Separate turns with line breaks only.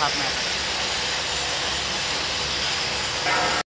have met.